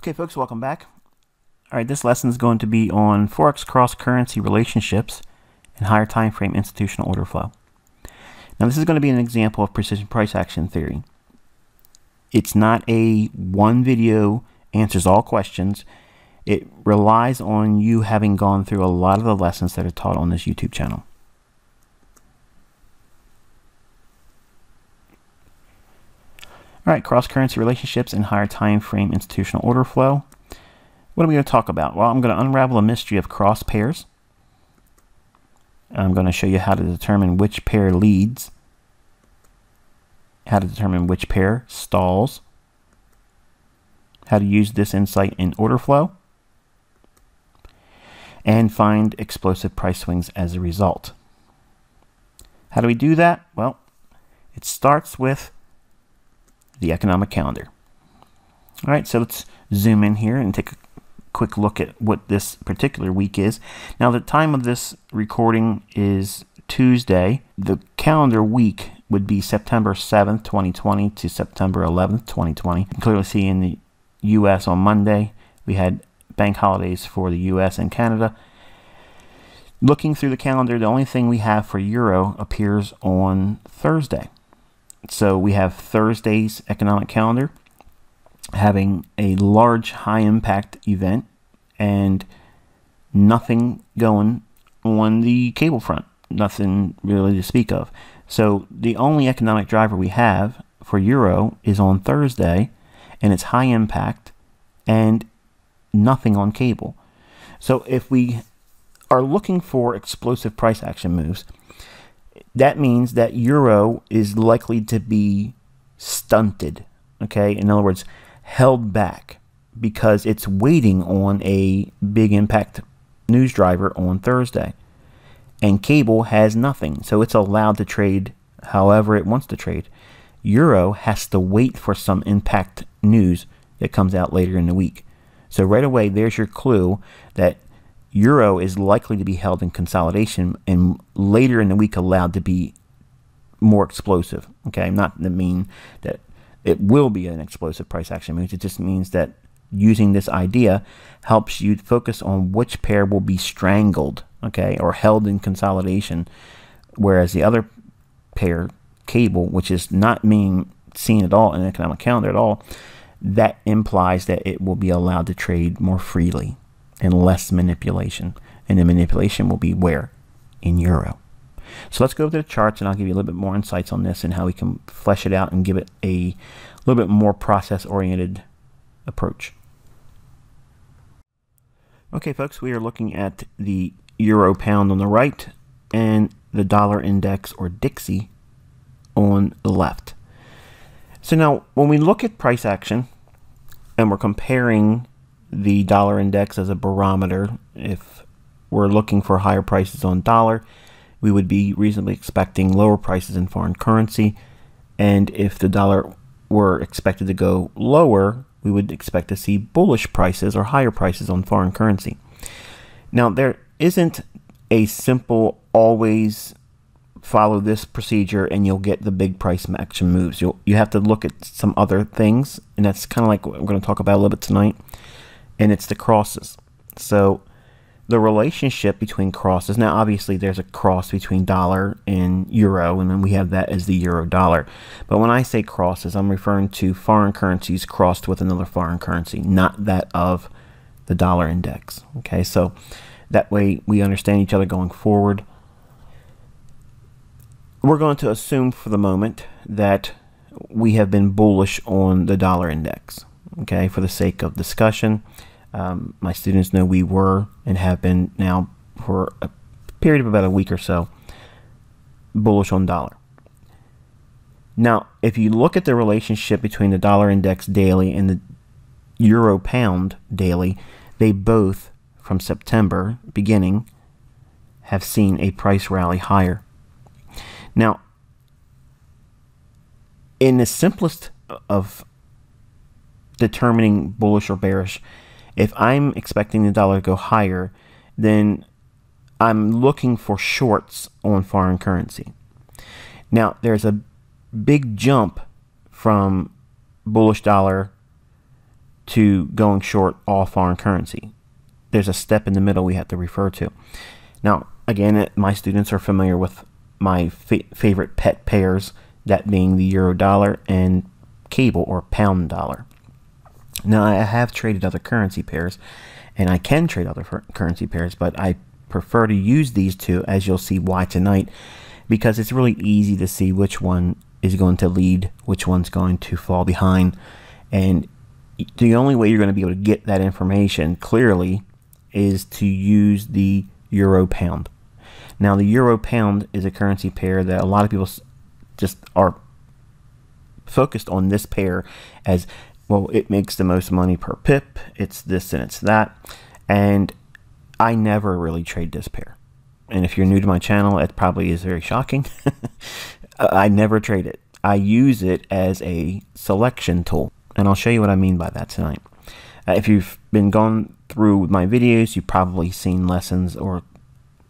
Okay, folks, welcome back. All right, this lesson is going to be on Forex cross-currency relationships and higher time frame institutional order flow. Now, this is going to be an example of precision price action theory. It's not a one video answers all questions. It relies on you having gone through a lot of the lessons that are taught on this YouTube channel. All right, cross-currency relationships and higher time frame institutional order flow. What are we going to talk about? Well, I'm going to unravel a mystery of cross pairs. I'm going to show you how to determine which pair leads, how to determine which pair stalls, how to use this insight in order flow, and find explosive price swings as a result. How do we do that? Well, it starts with the economic calendar. All right, so let's zoom in here and take a quick look at what this particular week is. Now, the time of this recording is Tuesday. The calendar week would be September 7th, 2020 to September 11th, 2020. You can clearly see in the U.S. on Monday, we had bank holidays for the U.S. and Canada. Looking through the calendar, the only thing we have for Euro appears on Thursday. So we have Thursday's economic calendar having a large high impact event and nothing going on the cable front. Nothing really to speak of. So the only economic driver we have for Euro is on Thursday and it's high impact and nothing on cable. So if we are looking for explosive price action moves, that means that euro is likely to be stunted. Okay, in other words, held back because it's waiting on a big impact news driver on Thursday. And cable has nothing, so it's allowed to trade however it wants to trade. Euro has to wait for some impact news that comes out later in the week. So right away, there's your clue that euro is likely to be held in consolidation and later in the week allowed to be more explosive. Okay, I'm not to mean that it will be an explosive price action move. It just means that using this idea helps you focus on which pair will be strangled, okay, or held in consolidation, whereas the other pair, cable, which is not being seen at all in the economic calendar at all, that implies that it will be allowed to trade more freely and less manipulation. And the manipulation will be where? In Euro. So let's go to the charts and I'll give you a little bit more insights on this and how we can flesh it out and give it a little bit more process oriented approach. Okay, folks, we are looking at the euro pound on the right and the dollar index or Dixie on the left. So now when we look at price action and we're comparing the dollar index as a barometer. If we're looking for higher prices on dollar, we would be reasonably expecting lower prices in foreign currency. And if the dollar were expected to go lower, we would expect to see bullish prices or higher prices on foreign currency. Now, there isn't a simple always follow this procedure and you'll get the big price action moves. You'll, you have to look at some other things, and that's kind of like what we're going to talk about a little bit tonight and it's the crosses. So the relationship between crosses. Now, obviously, there's a cross between dollar and euro, and then we have that as the euro dollar. But when I say crosses, I'm referring to foreign currencies crossed with another foreign currency, not that of the dollar index. Okay, so that way we understand each other going forward. We're going to assume for the moment that we have been bullish on the dollar index. Okay, for the sake of discussion. Um, my students know we were and have been now for a period of about a week or so bullish on dollar. Now, if you look at the relationship between the dollar index daily and the euro pound daily, they both, from September beginning, have seen a price rally higher. Now, in the simplest of determining bullish or bearish, if I'm expecting the dollar to go higher, then I'm looking for shorts on foreign currency. Now, there's a big jump from bullish dollar to going short all foreign currency. There's a step in the middle we have to refer to. Now, again, my students are familiar with my fa favorite pet pairs, that being the euro dollar and cable or pound dollar. Now, I have traded other currency pairs, and I can trade other currency pairs, but I prefer to use these two, as you'll see why tonight, because it's really easy to see which one is going to lead, which one's going to fall behind, and the only way you're going to be able to get that information clearly is to use the euro pound. Now, the euro pound is a currency pair that a lot of people just are focused on this pair as well, it makes the most money per pip, it's this and it's that. And I never really trade this pair. And if you're new to my channel, it probably is very shocking. I never trade it. I use it as a selection tool. And I'll show you what I mean by that tonight. Uh, if you've been going through my videos, you've probably seen lessons or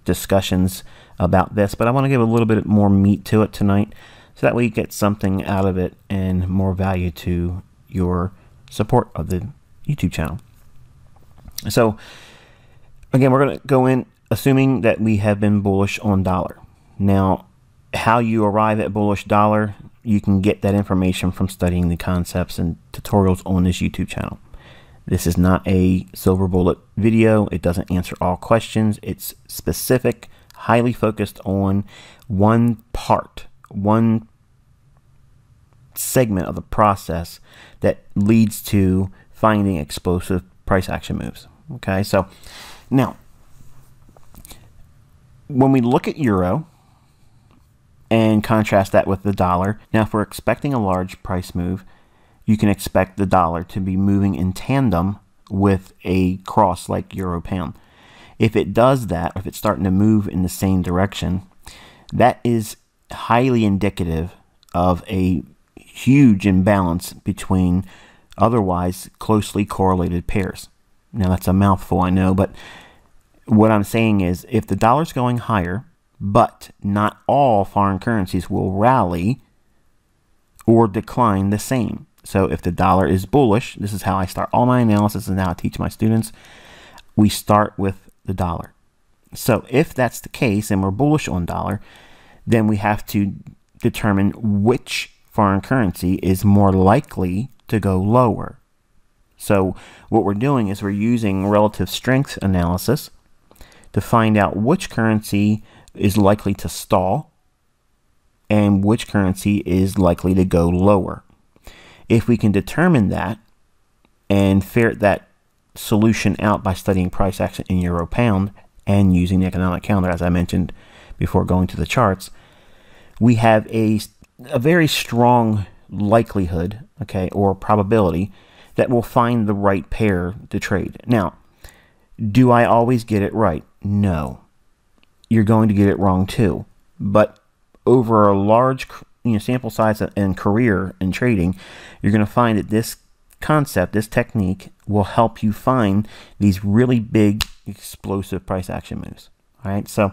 discussions about this, but I want to give a little bit more meat to it tonight so that way you get something out of it and more value to your support of the YouTube channel. So, again, we're going to go in assuming that we have been bullish on dollar. Now, how you arrive at bullish dollar, you can get that information from studying the concepts and tutorials on this YouTube channel. This is not a silver bullet video. It doesn't answer all questions. It's specific, highly focused on one part, one segment of the process that leads to finding explosive price action moves. Okay, so now when we look at euro and contrast that with the dollar, now if we're expecting a large price move, you can expect the dollar to be moving in tandem with a cross like euro pound. If it does that, if it's starting to move in the same direction, that is highly indicative of a huge imbalance between otherwise closely correlated pairs. Now that's a mouthful, I know, but what I'm saying is if the dollar's going higher, but not all foreign currencies will rally or decline the same. So if the dollar is bullish, this is how I start all my analysis and how I teach my students. We start with the dollar. So if that's the case and we're bullish on dollar, then we have to determine which foreign currency is more likely to go lower. So what we're doing is we're using relative strength analysis to find out which currency is likely to stall and which currency is likely to go lower. If we can determine that and ferret that solution out by studying price action in euro pound and using the economic calendar, as I mentioned before going to the charts, we have a, a very strong likelihood, okay, or probability that we'll find the right pair to trade. Now, do I always get it right? No. You're going to get it wrong too. But over a large you know, sample size and career in trading, you're going to find that this concept, this technique, will help you find these really big, explosive price action moves. All right. So,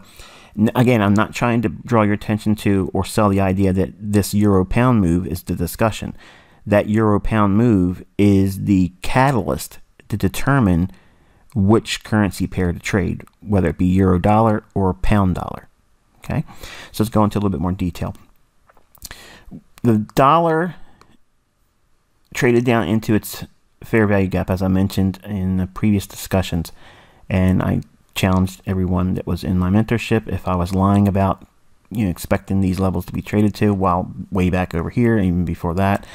again, I'm not trying to draw your attention to or sell the idea that this euro pound move is the discussion. That euro pound move is the catalyst to determine which currency pair to trade, whether it be euro dollar or pound dollar. Okay. So, let's go into a little bit more detail the dollar traded down into its fair value gap, as I mentioned in the previous discussions. And I challenged everyone that was in my mentorship if I was lying about you know expecting these levels to be traded to, while way back over here, even before that,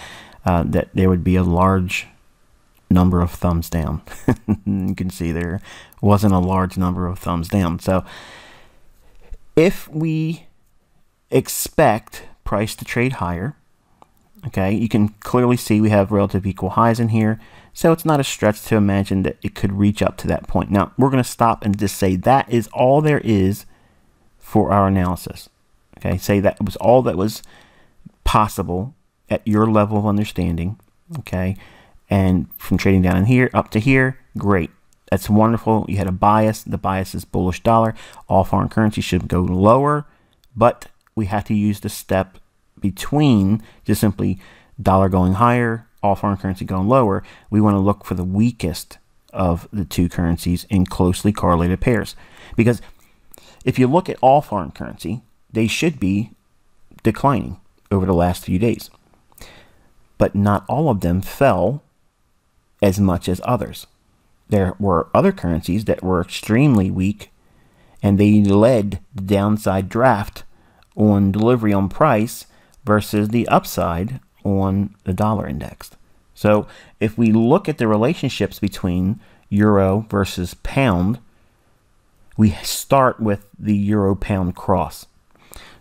uh, that there would be a large number of thumbs down. you can see there wasn't a large number of thumbs down. So if we expect price to trade higher. Okay, you can clearly see we have relative equal highs in here, so it's not a stretch to imagine that it could reach up to that point. Now, we're going to stop and just say that is all there is for our analysis. Okay, say that was all that was possible at your level of understanding. Okay, and from trading down in here up to here, great. That's wonderful. You had a bias. The bias is bullish dollar. All foreign currency should go lower, but we have to use the step between just simply dollar going higher all foreign currency going lower, we want to look for the weakest of the two currencies in closely correlated pairs. Because if you look at all foreign currency, they should be declining over the last few days. But not all of them fell as much as others. There were other currencies that were extremely weak and they led the downside draft on delivery on price versus the upside on the dollar index. So if we look at the relationships between euro versus pound, we start with the euro pound cross.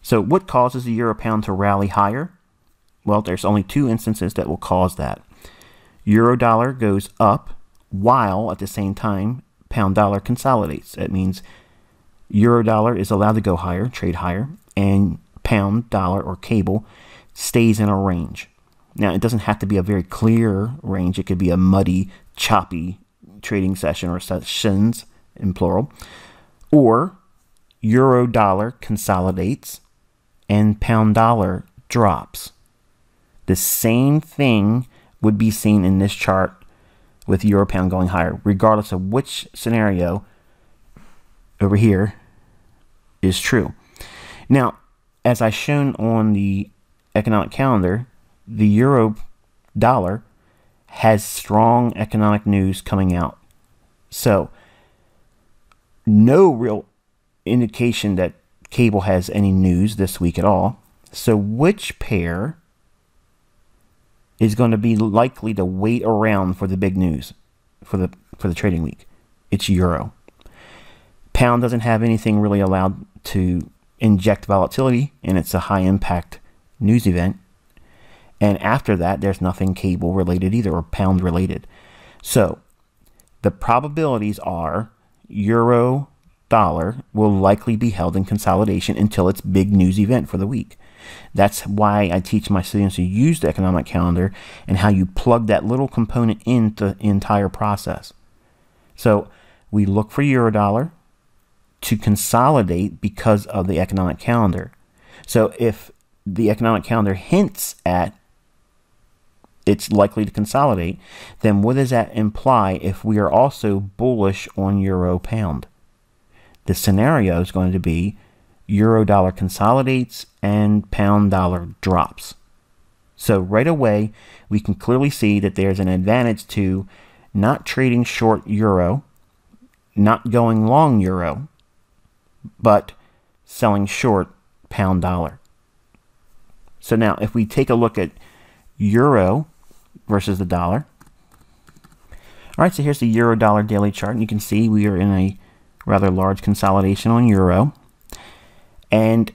So what causes the euro pound to rally higher? Well, there's only two instances that will cause that. Euro dollar goes up while at the same time pound dollar consolidates. That means euro dollar is allowed to go higher, trade higher, and pound dollar or cable stays in a range. Now, it doesn't have to be a very clear range. It could be a muddy, choppy trading session or sessions in plural. Or euro dollar consolidates and pound dollar drops. The same thing would be seen in this chart with euro pound going higher, regardless of which scenario over here is true. Now, as I shown on the economic calendar, the euro dollar has strong economic news coming out. So, no real indication that cable has any news this week at all. So, which pair is going to be likely to wait around for the big news for the for the trading week? It's euro. Pound doesn't have anything really allowed to inject volatility, and it's a high impact news event. And after that, there's nothing cable related either or pound related. So the probabilities are euro dollar will likely be held in consolidation until its big news event for the week. That's why I teach my students to use the economic calendar and how you plug that little component into the entire process. So we look for euro dollar to consolidate because of the economic calendar. So if the economic calendar hints at it's likely to consolidate, then what does that imply if we are also bullish on euro pound? The scenario is going to be euro dollar consolidates and pound dollar drops. So right away, we can clearly see that there's an advantage to not trading short euro, not going long euro, but selling short pound dollar. So now if we take a look at euro versus the dollar. All right, so here's the euro dollar daily chart. And you can see we are in a rather large consolidation on euro. And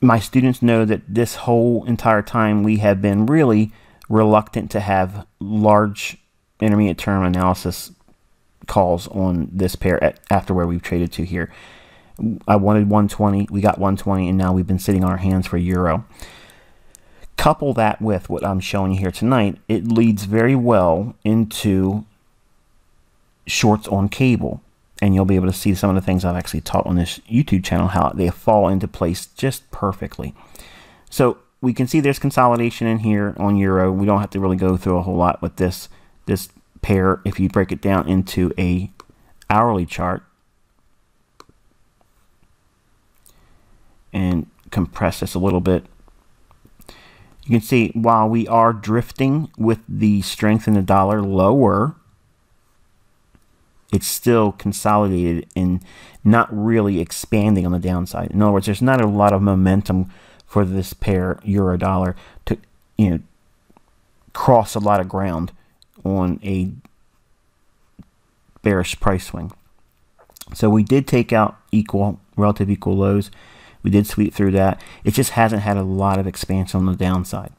my students know that this whole entire time we have been really reluctant to have large intermediate term analysis calls on this pair at, after where we've traded to here. I wanted 120, we got 120, and now we've been sitting on our hands for euro. Couple that with what I'm showing you here tonight, it leads very well into shorts on cable. And you'll be able to see some of the things I've actually taught on this YouTube channel, how they fall into place just perfectly. So we can see there's consolidation in here on Euro. We don't have to really go through a whole lot with this, this pair. If you break it down into a hourly chart, and compress this a little bit. You can see while we are drifting with the strength in the dollar lower, it's still consolidated and not really expanding on the downside. In other words, there's not a lot of momentum for this pair euro dollar to you know cross a lot of ground on a bearish price swing. So we did take out equal relative equal lows. We did sweep through that. It just hasn't had a lot of expansion on the downside.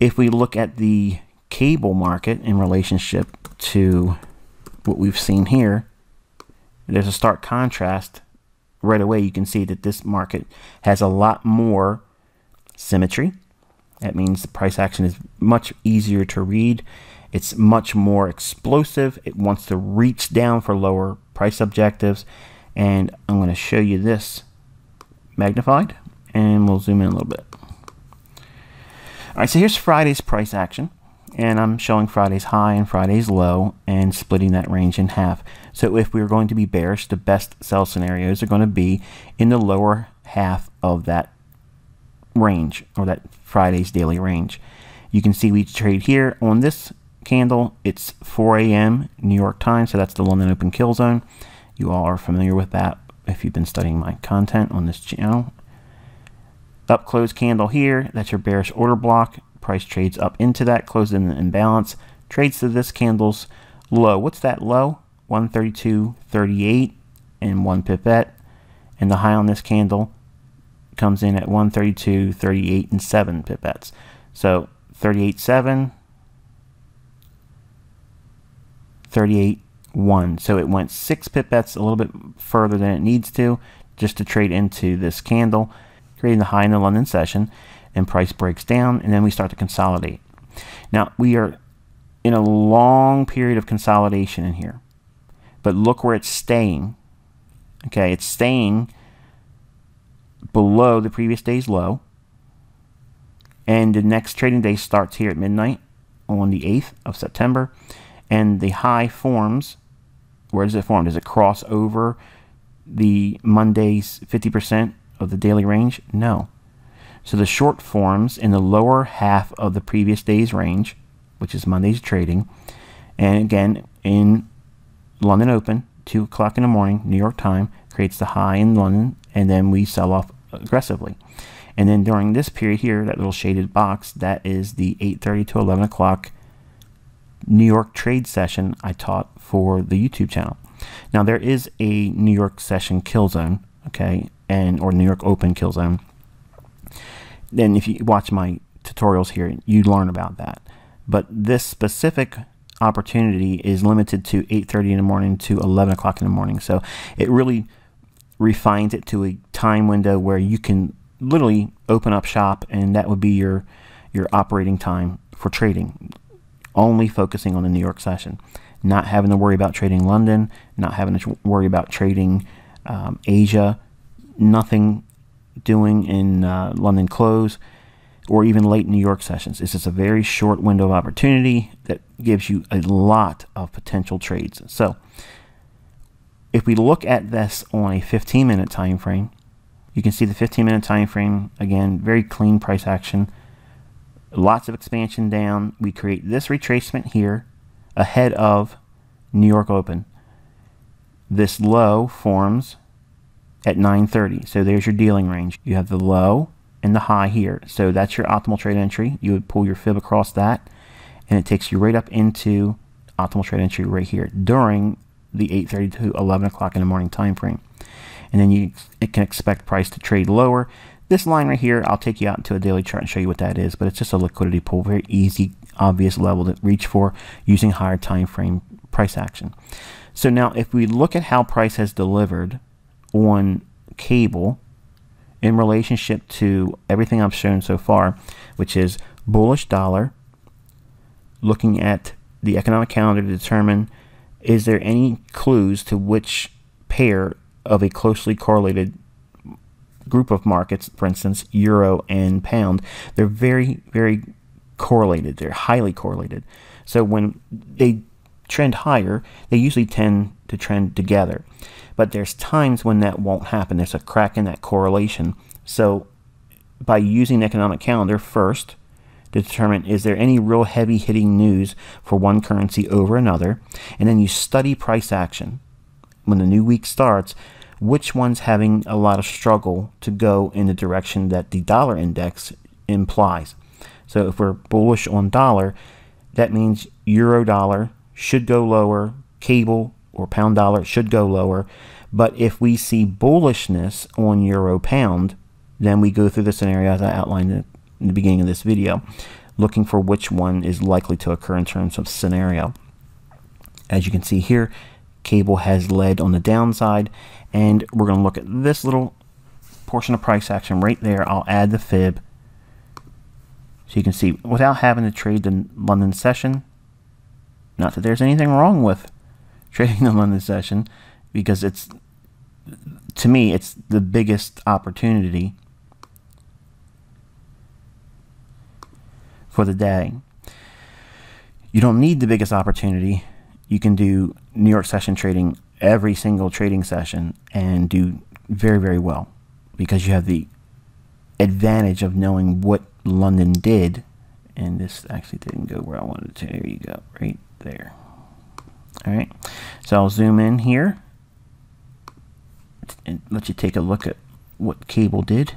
If we look at the cable market in relationship to what we've seen here, there's a stark contrast. Right away, you can see that this market has a lot more symmetry. That means the price action is much easier to read. It's much more explosive. It wants to reach down for lower price objectives. And I'm going to show you this magnified and we'll zoom in a little bit. All right, so here's Friday's price action. and I'm showing Friday's high and Friday's low and splitting that range in half. So if we are going to be bearish, the best sell scenarios are going to be in the lower half of that range or that Friday's daily range. You can see we trade here on this candle. It's 4 a.m. New York time, so that's the London Open kill zone. You all are familiar with that if you've been studying my content on this channel. Up close candle here, that's your bearish order block. Price trades up into that, closes in the imbalance, trades to this candle's low. What's that low? 132.38 and one pipette. And the high on this candle comes in at 132.38 and seven pipettes. So thirty-eight 38.7, 38.1. So it went six pipettes a little bit further than it needs to just to trade into this candle creating the high in the London session, and price breaks down, and then we start to consolidate. Now, we are in a long period of consolidation in here, but look where it's staying. Okay, it's staying below the previous day's low, and the next trading day starts here at midnight on the 8th of September, and the high forms. Where does it form? Does it cross over the Monday's 50% of the daily range? No. So the short forms in the lower half of the previous day's range, which is Monday's trading, and again in London Open, 2 o'clock in the morning, New York time, creates the high in London, and then we sell off aggressively. And then during this period here, that little shaded box, that is the 8.30 to 11 o'clock New York trade session I taught for the YouTube channel. Now there is a New York session kill zone, okay, and or New York Open kill zone. Then if you watch my tutorials here, you learn about that. But this specific opportunity is limited to 8.30 in the morning to 11 o'clock in the morning. So it really refines it to a time window where you can literally open up shop and that would be your your operating time for trading only focusing on the New York session not having to worry about trading London not having to worry about trading um, Asia nothing doing in uh, London close or even late New York sessions. This is a very short window of opportunity that gives you a lot of potential trades. So if we look at this on a 15 minute time frame, you can see the 15 minute time frame again, very clean price action. Lots of expansion down. We create this retracement here ahead of New York Open. This low forms at 930. So there's your dealing range. You have the low and the high here. So that's your optimal trade entry. You would pull your fib across that and it takes you right up into optimal trade entry right here during the 8.30 to 11 o'clock in the morning time frame. And then you it can expect price to trade lower. This line right here, I'll take you out into a daily chart and show you what that is, but it's just a liquidity pool, very easy, obvious level to reach for using higher time frame price action. So now if we look at how price has delivered on cable in relationship to everything I've shown so far, which is bullish dollar, looking at the economic calendar to determine is there any clues to which pair of a closely correlated group of markets, for instance, euro and pound, they're very, very correlated. They're highly correlated. So when they trend higher, they usually tend to trend together. But there's times when that won't happen. There's a crack in that correlation. So by using the economic calendar first, to determine is there any real heavy hitting news for one currency over another, and then you study price action. When the new week starts, which one's having a lot of struggle to go in the direction that the dollar index implies. So if we're bullish on dollar, that means euro dollar should go lower, cable or pound dollar should go lower. But if we see bullishness on euro pound, then we go through the scenario as I outlined in the beginning of this video, looking for which one is likely to occur in terms of scenario. As you can see here, cable has led on the downside, and we're going to look at this little portion of price action right there. I'll add the fib. So you can see, without having to trade the London session, not that there's anything wrong with trading the London session because it's to me it's the biggest opportunity for the day. You don't need the biggest opportunity. You can do New York session trading every single trading session and do very, very well because you have the advantage of knowing what London did. And this actually didn't go where I wanted to. There you go, right there. All right, so I'll zoom in here and let you take a look at what cable did.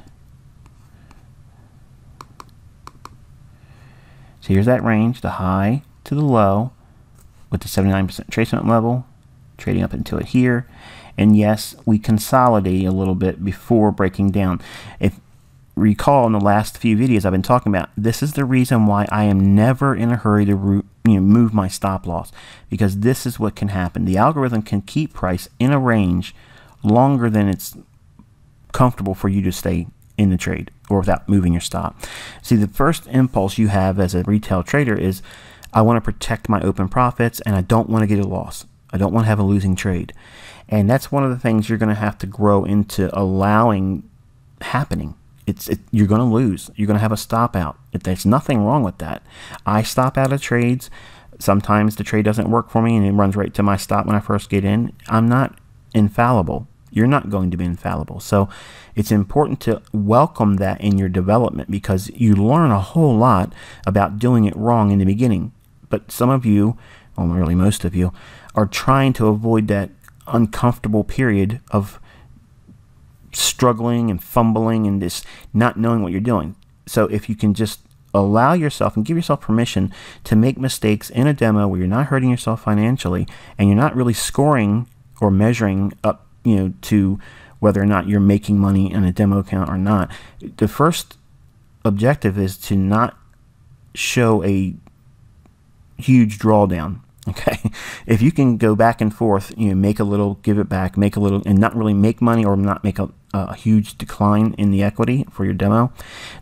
So here's that range, the high to the low with the 79% tracement level, trading up into it here. And yes, we consolidate a little bit before breaking down. If recall in the last few videos I've been talking about, this is the reason why I am never in a hurry to you know, move my stop loss because this is what can happen. The algorithm can keep price in a range longer than it's comfortable for you to stay in the trade or without moving your stop. See, the first impulse you have as a retail trader is I want to protect my open profits and I don't want to get a loss. I don't want to have a losing trade. And that's one of the things you're going to have to grow into allowing happening. It's it, you're going to lose. You're going to have a stop out. There's nothing wrong with that. I stop out of trades. Sometimes the trade doesn't work for me and it runs right to my stop when I first get in. I'm not infallible. You're not going to be infallible. So it's important to welcome that in your development because you learn a whole lot about doing it wrong in the beginning. But some of you, well, really most of you, are trying to avoid that uncomfortable period of struggling and fumbling and just not knowing what you're doing. So if you can just allow yourself and give yourself permission to make mistakes in a demo where you're not hurting yourself financially and you're not really scoring or measuring up, you know, to whether or not you're making money in a demo account or not. The first objective is to not show a huge drawdown Okay, if you can go back and forth, you know, make a little, give it back, make a little, and not really make money or not make a, a huge decline in the equity for your demo,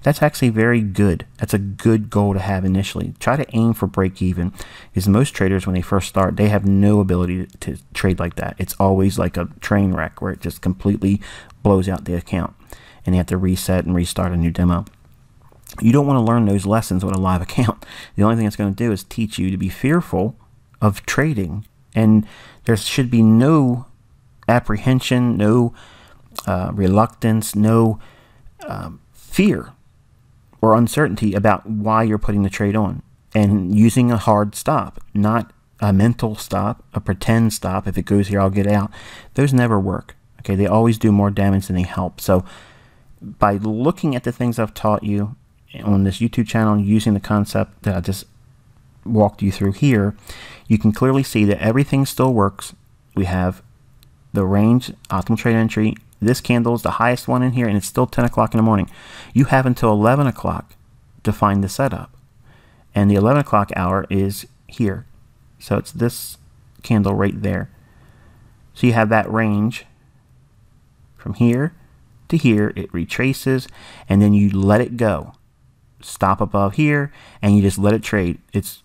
that's actually very good. That's a good goal to have initially. Try to aim for break even, because most traders, when they first start, they have no ability to, trade like that. It's always like a train wreck where it just completely blows out the account, and they have to reset and restart a new demo. You don't want to learn those lessons with a live account. The only thing it's going to do is teach you to be fearful of trading. And there should be no apprehension, no uh, reluctance, no um, fear or uncertainty about why you're putting the trade on. And using a hard stop, not a mental stop, a pretend stop. If it goes here, I'll get out. Those never work. Okay, they always do more damage than they help. So, by looking at the things I've taught you on this YouTube channel, using the concept that I just walked you through here, you can clearly see that everything still works. We have the range, optimal trade entry. This candle is the highest one in here, and it's still 10 o'clock in the morning. You have until 11 o'clock to find the setup. And the 11 o'clock hour is here. So it's this candle right there. So you have that range from here to here. It retraces, and then you let it go stop above here and you just let it trade. It's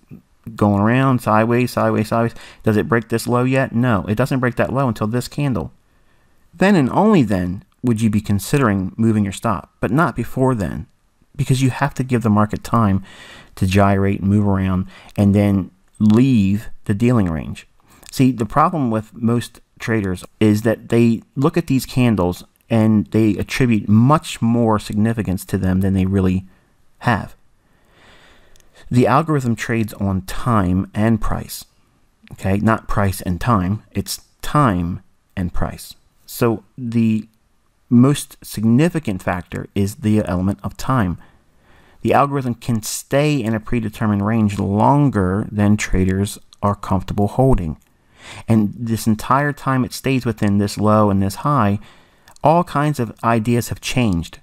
going around sideways, sideways, sideways. Does it break this low yet? No, it doesn't break that low until this candle. Then and only then would you be considering moving your stop, but not before then, because you have to give the market time to gyrate and move around and then leave the dealing range. See, the problem with most traders is that they look at these candles and they attribute much more significance to them than they really have. The algorithm trades on time and price. Okay, not price and time, it's time and price. So the most significant factor is the element of time. The algorithm can stay in a predetermined range longer than traders are comfortable holding. And this entire time it stays within this low and this high, all kinds of ideas have changed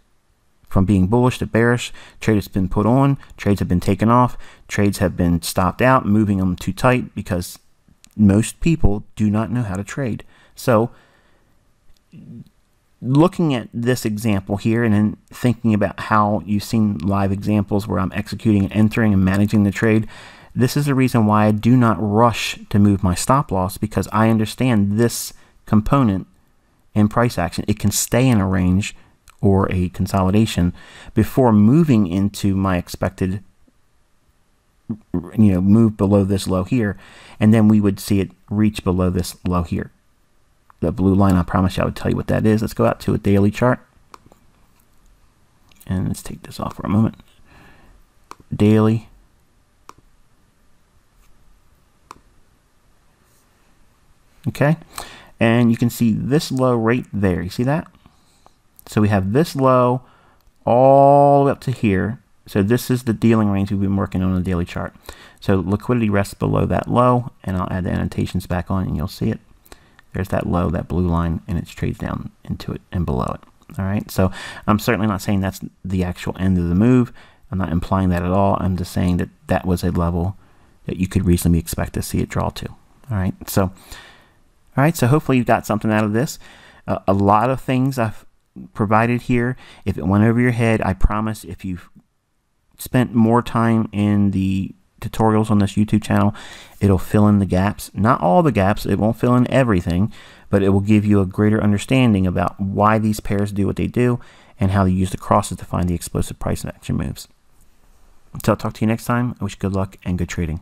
from being bullish to bearish. Trade has been put on, trades have been taken off, trades have been stopped out, moving them too tight because most people do not know how to trade. So, looking at this example here and then thinking about how you've seen live examples where I'm executing and entering and managing the trade, this is the reason why I do not rush to move my stop loss because I understand this component in price action. It can stay in a range or a consolidation before moving into my expected you know, move below this low here, and then we would see it reach below this low here. The blue line, I promise you I would tell you what that is. Let's go out to a daily chart. And let's take this off for a moment. Daily. Okay. And you can see this low right there. You see that? So we have this low all the way up to here. So this is the dealing range we've been working on the daily chart. So liquidity rests below that low, and I'll add the annotations back on, and you'll see it. There's that low, that blue line, and it trades down into it and below it. All right, so I'm certainly not saying that's the actual end of the move. I'm not implying that at all. I'm just saying that that was a level that you could reasonably expect to see it draw to. All right, so all right, so hopefully you got something out of this. Uh, a lot of things I've provided here. If it went over your head, I promise if you've spent more time in the tutorials on this YouTube channel, it'll fill in the gaps. Not all the gaps, it won't fill in everything, but it will give you a greater understanding about why these pairs do what they do and how they use the crosses to find the explosive price action moves. Until I talk to you next time, I wish you good luck and good trading.